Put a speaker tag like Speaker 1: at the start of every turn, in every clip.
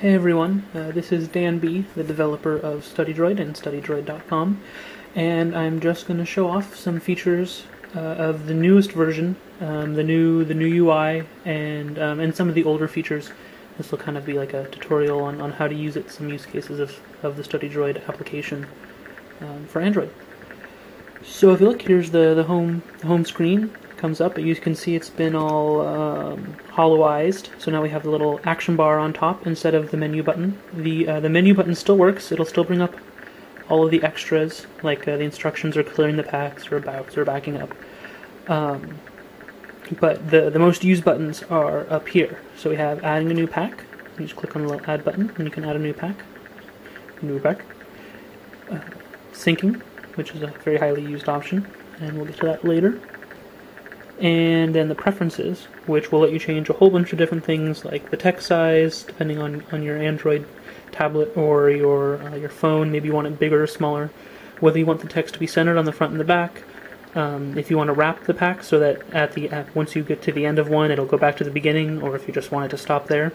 Speaker 1: Hey everyone, uh, this is Dan B, the developer of StudyDroid and StudyDroid.com, and I'm just going to show off some features uh, of the newest version, um, the new the new UI, and um, and some of the older features. This will kind of be like a tutorial on, on how to use it, some use cases of, of the StudyDroid application um, for Android. So if you look, here's the, the home the home screen comes up, but you can see it's been all um, Holo-ized. So now we have the little action bar on top instead of the menu button. The uh, the menu button still works. It'll still bring up all of the extras, like uh, the instructions or clearing the packs or abouts or backing up. Um, but the the most used buttons are up here. So we have adding a new pack. You just click on the little add button, and you can add a new pack. New pack. Uh, syncing, which is a very highly used option, and we'll get to that later and then the preferences, which will let you change a whole bunch of different things like the text size, depending on, on your Android tablet or your uh, your phone. Maybe you want it bigger or smaller. Whether you want the text to be centered on the front and the back. Um, if you want to wrap the pack so that at the at, once you get to the end of one, it'll go back to the beginning, or if you just want it to stop there.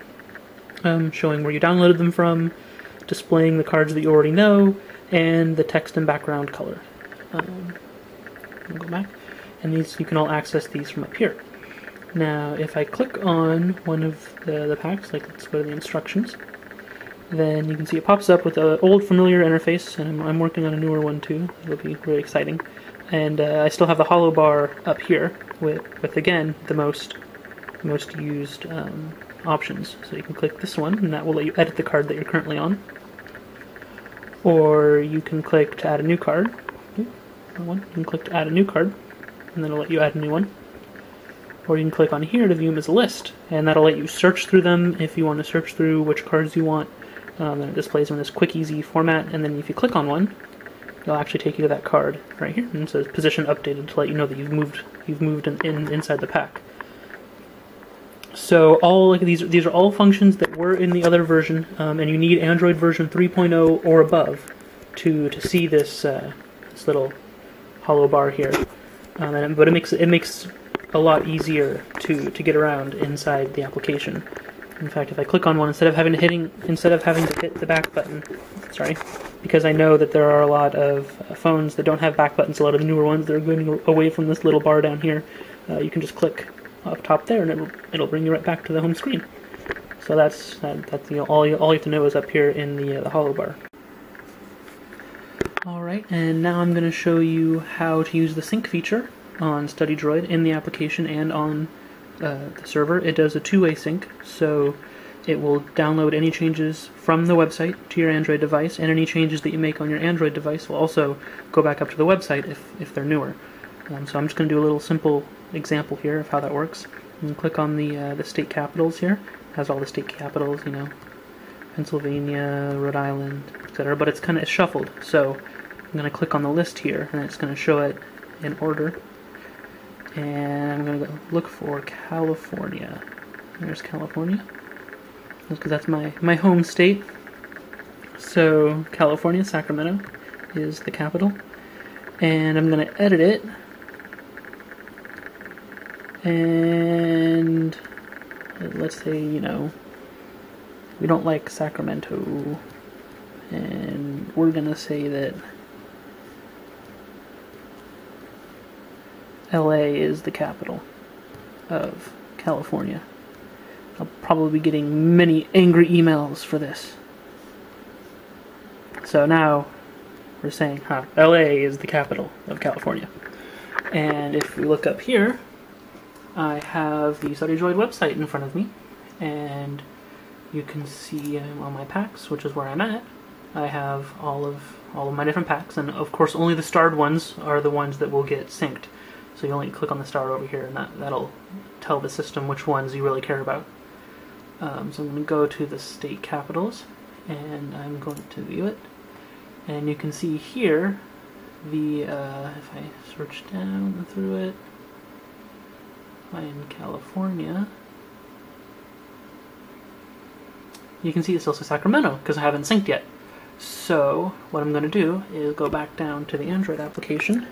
Speaker 1: Um, showing where you downloaded them from, displaying the cards that you already know, and the text and background color. Um, go back and these you can all access these from up here. Now, if I click on one of the, the packs, like let's go to the instructions, then you can see it pops up with an old familiar interface, and I'm, I'm working on a newer one too. It'll be really exciting. And uh, I still have the Holo bar up here with, with again the most most used um, options. So you can click this one, and that will let you edit the card that you're currently on. Or you can click to add a new card. One. You can click to add a new card, and then it'll let you add a new one. Or you can click on here to view them as a list, and that'll let you search through them if you want to search through which cards you want. Um, and it displays them in this quick, easy format. And then if you click on one, it'll actually take you to that card right here, and it says position updated to let you know that you've moved you've moved in, in inside the pack. So all like these these are all functions that were in the other version, um, and you need Android version 3.0 or above to to see this uh, this little Holo bar here. Um, and, but it makes it makes a lot easier to to get around inside the application. In fact, if I click on one instead of having to hitting instead of having to hit the back button, sorry, because I know that there are a lot of uh, phones that don't have back buttons. A lot of the newer ones that are going away from this little bar down here. Uh, you can just click up top there, and it'll it'll bring you right back to the home screen. So that's that, that's you know, all you all you have to know is up here in the uh, the Holo bar. Alright, and now I'm going to show you how to use the sync feature on StudyDroid in the application and on uh, the server. It does a two-way sync, so it will download any changes from the website to your Android device, and any changes that you make on your Android device will also go back up to the website if, if they're newer. Um, so I'm just going to do a little simple example here of how that works. And click on the uh, the state capitals here. It has all the state capitals, you know, Pennsylvania, Rhode Island, etc. But it's kind of shuffled, so I'm going to click on the list here, and it's going to show it in order. And I'm going to look for California. There's California, because that's my, my home state. So California, Sacramento, is the capital. And I'm going to edit it. And let's say, you know, we don't like Sacramento. And we're going to say that LA is the capital of California. I'll probably be getting many angry emails for this. So now we're saying, huh, LA is the capital of California. And if we look up here, I have the StudyDroid website in front of me, and you can see um, on my packs, which is where I'm at, I have all of all of my different packs, and of course only the starred ones are the ones that will get synced. So you only click on the star over here and that, that'll tell the system which ones you really care about. Um, so I'm going to go to the state capitals and I'm going to view it. And you can see here the, uh, if I search down through it, I'm in California, you can see it's also Sacramento because I haven't synced yet. So what I'm going to do is go back down to the Android application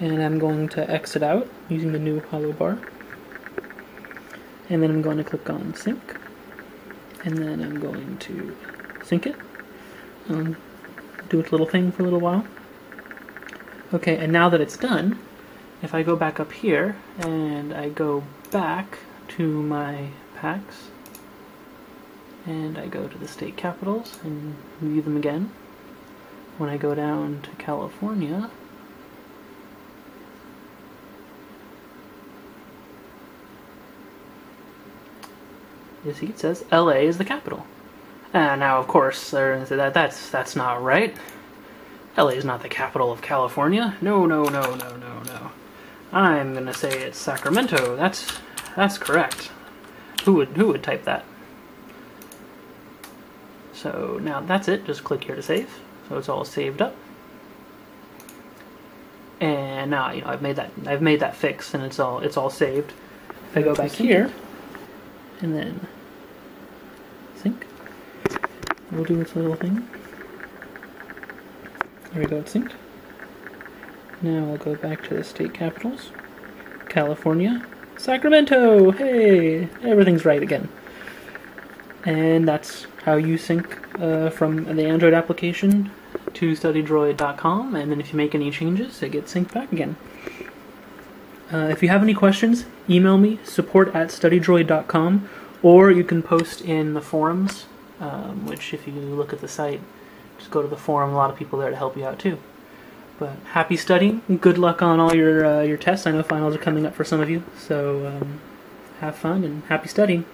Speaker 1: and I'm going to exit out using the new Holo bar and then I'm going to click on sync and then I'm going to sync it. Um, do its little thing for a little while. Okay, and now that it's done, if I go back up here and I go back to my packs and I go to the state capitals and view them again, when I go down to California, you see it says LA is the capital. Uh, now, of course, they're going to say that that's that's not right. LA is not the capital of California. No, no, no, no, no, no. I'm going to say it's Sacramento. That's that's correct. Who would who would type that? So now that's it. Just click here to save. So it's all saved up. And now you know I've made that I've made that fix and it's all it's all saved. If I go back here and then sync. We'll do its little thing. There we go, it's synced. Now I'll go back to the state capitals. California, Sacramento! Hey! Everything's right again. And that's how you sync uh, from the Android application to studydroid.com, and then if you make any changes, it gets synced back again. Uh, if you have any questions, email me, support at studydroid.com, or you can post in the forums, um, which if you look at the site, just go to the forum, a lot of people there to help you out too. But happy studying, good luck on all your, uh, your tests. I know finals are coming up for some of you, so um, have fun and happy studying.